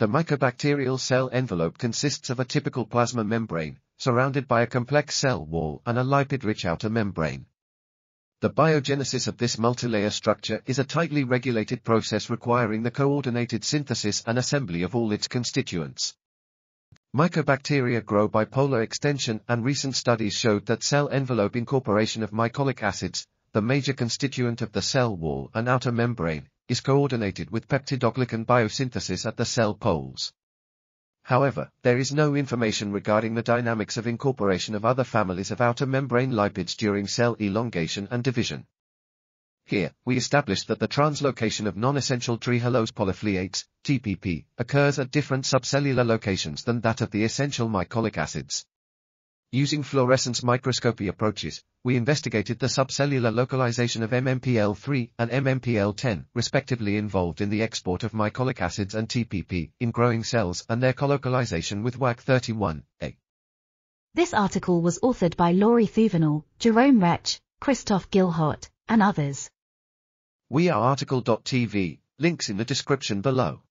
The mycobacterial cell envelope consists of a typical plasma membrane, surrounded by a complex cell wall and a lipid-rich outer membrane. The biogenesis of this multilayer structure is a tightly regulated process requiring the coordinated synthesis and assembly of all its constituents. Mycobacteria grow by polar extension and recent studies showed that cell envelope incorporation of mycolic acids, the major constituent of the cell wall and outer membrane, is coordinated with peptidoglycan biosynthesis at the cell poles. However, there is no information regarding the dynamics of incorporation of other families of outer membrane lipids during cell elongation and division. Here, we established that the translocation of non-essential trehalose polyphleates, TPP, occurs at different subcellular locations than that of the essential mycolic acids. Using fluorescence microscopy approaches, we investigated the subcellular localization of MMPL3 and MMPL10, respectively involved in the export of mycolic acids and TPP in growing cells and their colocalization with WAC31A. This article was authored by Laurie Thouvenel, Jerome Rech, Christophe Guilhot, and others. We are RTCL.TV, links in the description below.